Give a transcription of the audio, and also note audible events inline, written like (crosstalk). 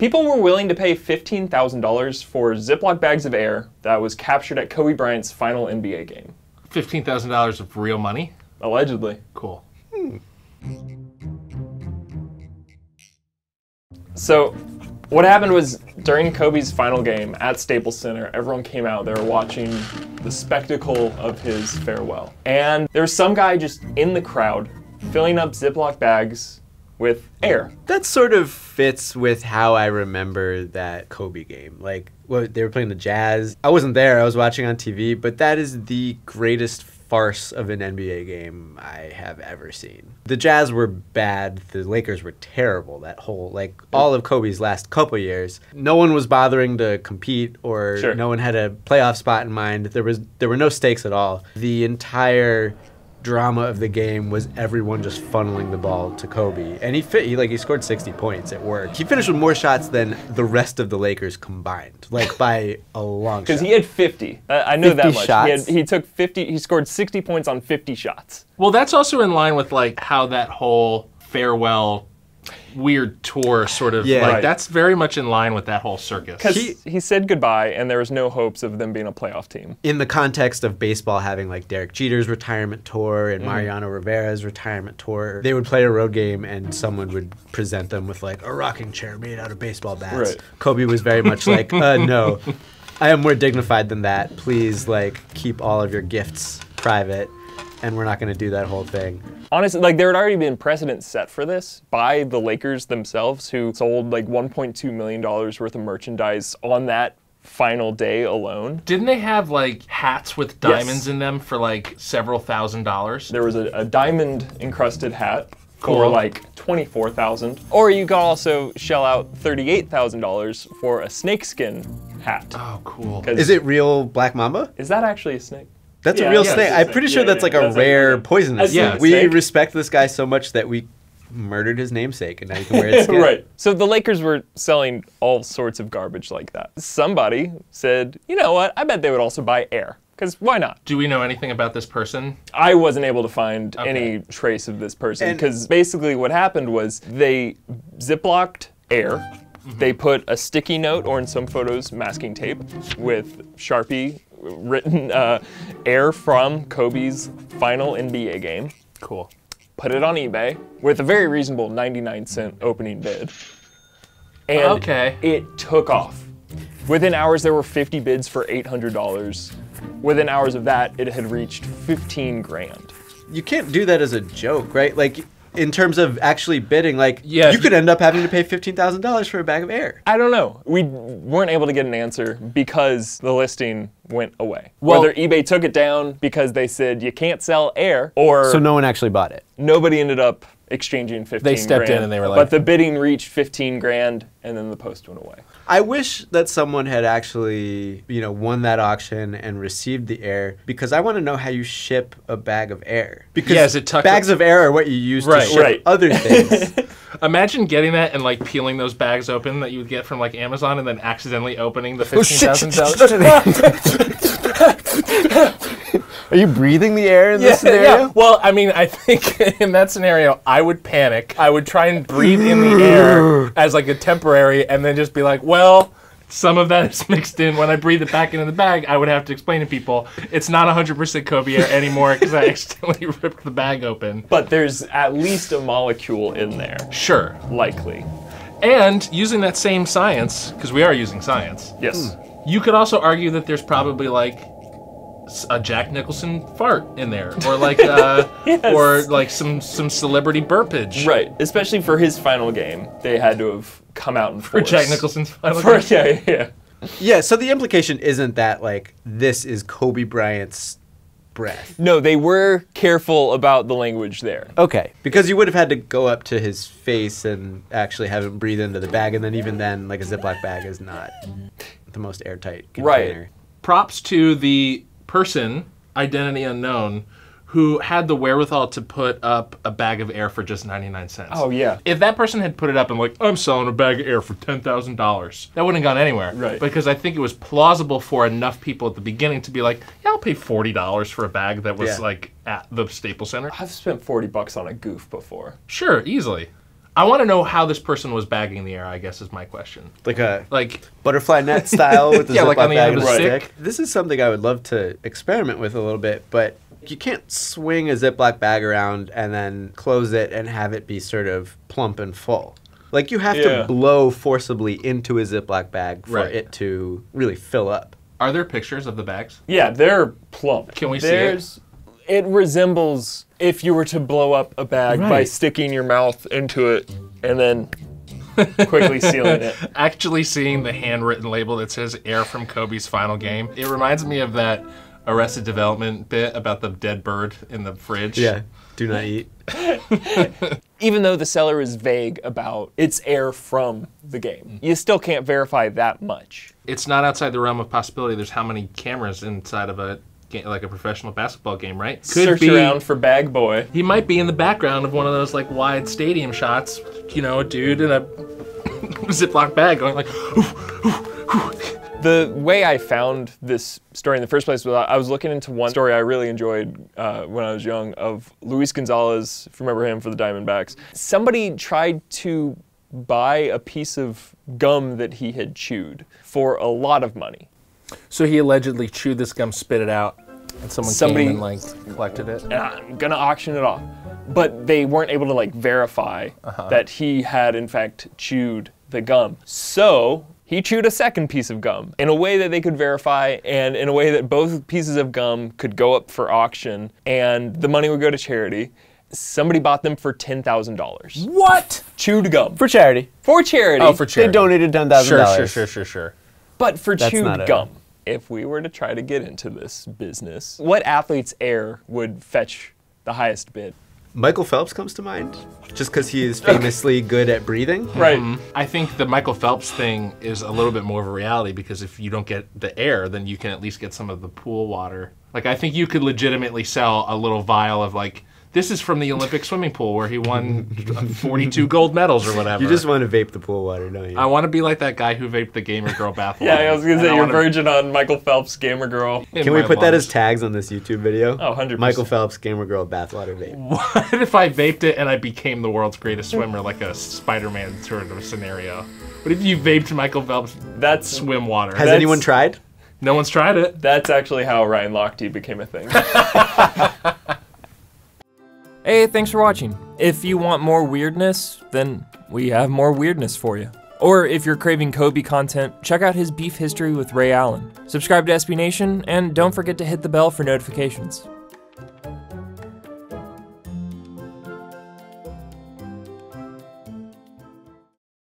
People were willing to pay $15,000 for Ziploc bags of air that was captured at Kobe Bryant's final NBA game, Fifteen thousand dollars of real money. allegedly. Cool. Hmm. So, what happened was during Kobe's final game at Staples Center, everyone came out. They were watching the spectacle of his farewell. And there was some guy just in the crowd filling up Ziploc bags with air. That sort of fits with how I remember that Kobe game. Like, well, they were playing the Jazz. I wasn't there. I was watching on TV, but that is the greatest farce of an NBA game I have ever seen. The Jazz were bad. The Lakers were terrible. That whole like all of Kobe's last couple years, no one was bothering to compete or Sure. no one had a playoff spot in mind. There was there were no stakes at all. The entire drama of the game was everyone just funneling the ball to Kobe, and he fit. He like he scored sixty points at work. He finished with more shots than the rest of the Lakers combined, like by a long (laughs) shot. Because he had 50. I, I know that much. shots? He, had, he took 50, he scored 60 points on 50 shots. Well, that's also in line with like how that whole farewell weird tour sort of Yeah. like Right. that's very much in line with that whole circus. Because He- he, said goodbye, and there was no hopes of them being a playoff team. in the context of baseball having like Derek Jeter's retirement tour and Mariano Rivera's retirement tour, they would play a road game and someone would present them with like a rocking chair made out of baseball bats. Right. Kobe was very much like, (laughs) uh, no, I am more dignified than that. Please, like, keep all of your gifts private, and we're not going to do that whole thing. Honestly, like there had already been precedent set for this by the Lakers themselves, who sold like 1.2 million dollars worth of merchandise on that final day alone. Didn't they have like hats with Yes. diamonds in them for like several thousand dollars? There was a, a diamond encrusted hat for like 24,000, or you could also shell out $38,000 for a snakeskin hat. Oh, cool. Is it real Black Mamba? Is that actually a snake? That's Yeah, a real yeah, snake. it's a I'm snake. pretty Yeah, sure that's yeah, like a that's rare yeah. poisonous A snake. snake. We Snake? respect this guy so much that we murdered his namesake, and now you can wear his (laughs) skin. right. So the Lakers were selling all sorts of garbage like that. Somebody said, you know what? I bet they would also buy air. Because why not? Do we know anything about this person? I wasn't able to find Okay. any trace of this person. And- Because basically what happened was they ziplocked air. Mm-hmm. They put a sticky note, or in some photos, masking tape, with Sharpie written uh, air from Kobe's final NBA game. Cool. put it on eBay with a very reasonable 99 cent opening bid. And Okay. it took off. Within hours, there were 50 bids for $800. Within hours of that, it had reached 15 grand. You can't do that as a joke, right? Like in terms of actually bidding, like Yeah, you could end up having to pay fifteen thousand dollars for a bag of air. I don't know. We weren't able to get an answer because the listing went away. Well- Whether eBay took it down because they said you can't sell air, or So no one actually bought it. nobody ended up exchanging 15 They stepped in grand. and they were like- But the bidding reached 15 grand, and then the post went away. I wish that someone had actually, you know, won that auction and received the air because I want to know how you ship a bag of air. Because Yeah, is it tucked- bags of air are what you use Right. to ship Right. other (laughs) things. Imagine getting that and like peeling those bags open that you would get from like Amazon and then accidentally opening the oh, fifteen thousand dollars. (laughs) (laughs) are you breathing the air in this scenario? yeah. Well, I mean, I think (laughs) in that scenario, I would panic. I would try and breathe in the air (sighs) as like a temporary, and then just be like, well. Some of that (laughs) is mixed in. When I breathe it back into the bag, I would have to explain to people it's not 100% Kobe air anymore because I (laughs) accidentally ripped the bag open. But there's at least a molecule in there, Sure. likely. And using that same science, because we are using science, Yes. you could also argue that there's probably like s- a Jack Nicholson fart in there, or like, uh, (laughs) or like some some celebrity burpage. Right, especially for his final game, they had to have come out in For force. Jack Nicholson's (laughs) final For, game. yeah, yeah, yeah. Yeah, so the implication isn't that like this is Kobe Bryant's breath. No, they were careful about the language there. Okay, because you would have had to go up to his face and actually have him breathe into the bag, and then even then, like a Ziploc bag is not the most airtight container. Right. Props to the person, identity unknown, who had the wherewithal to put up a bag of air for just 99 cents. Oh, yeah. If that person had put it up and like, I'm selling a bag of air for ten thousand dollars, that wouldn't have gone anywhere. Right. Because I think it was plausible for enough people at the beginning to be like, yeah, I'll pay forty dollars for a bag that was Yeah. like at the Staples Center. I've spent 40 bucks on a goof before. Sure, easily. I want to know how this person was bagging the air. I guess is my question. Like a Like, butterfly net style with (laughs) the Yeah, Ziploc like on the bag end and of a the stick. stick. This is something I would love to experiment with a little bit, but you can't swing a Ziploc bag around and then close it and have it be sort of plump and full. Like you have Yeah. to blow forcibly into a Ziploc bag for Right. it to really fill up. are there pictures of the bags? Yeah, they're plump. Can we see it? There's, it? resembles if you were to blow up a bag by sticking your mouth into it and then quickly (laughs) sealing it. Actually, seeing the handwritten label that says "Air from Kobe's final game," it reminds me of that Arrested Development bit about the dead bird in the fridge. Yeah. Do not eat. (laughs) Even though the seller is vague about its air from the game, mm. you still can't verify that much. it's not outside the realm of possibility. There's how many cameras inside of a ga- like a professional basketball game, right? Search around for Bag Boy. He might be in the background of one of those like wide stadium shots. You know, a dude in a (laughs) Ziploc bag going like, The way I found this story in the first place was I was looking into one story I really enjoyed uh, when I was young of Luis Gonzalez, if you remember him for the Diamondbacks. Somebody tried to buy a piece of gum that he had chewed for a lot of money. So he allegedly chewed this gum, spit it out, and someone Somebody- came and like collected it. and I'm gonna auction it off. But they weren't able to like verify Uh-huh. that he had in fact chewed the gum. So he chewed a second piece of gum in a way that they could verify and in a way that both pieces of gum could go up for auction and the money would go to charity. Somebody bought them for ten thousand dollars. What? Chewed gum For charity. for charity. Oh, for charity. They donated $10,000. sure, sure, sure, sure. sure. But for That's chewed gum, if we were to try to get into this business, what athlete's air would fetch the highest bid? Michael Phelps comes to mind, just because he is (laughs) famously good at breathing. Right. Mm-hmm. I think the Michael Phelps thing is a little bit more of a reality because if you don't get the air, then you can at least get some of the pool water. Like I think you could legitimately sell a little vial of like this is from the Olympic swimming pool where he won 42 gold medals or whatever. You just want to vape the pool water, don't you? I want to be like that guy who vaped the gamer girl bath. (laughs) Yeah, I was gonna say you're wanna- virgin on Michael Phelps gamer girl. Can we my put that as tags on this YouTube video? Oh, 100%. Michael Phelps, Gamer Girl, Bathwater Vape. What if I vaped it and I became the world's greatest swimmer, like a Spider-Man sort of scenario? What if you vaped Michael Phelps That's swim water? Has That's- anyone tried? no one's tried it. that's actually how Ryan Lochte became a thing. (laughs) (laughs) hey, thanks for watching. If you want more weirdness, then we have more weirdness for you. Or if you're craving Kobe content, check out his beef history with Ray Allen. Subscribe to SB Nation and don't forget to hit the bell for notifications.